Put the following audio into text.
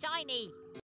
shiny.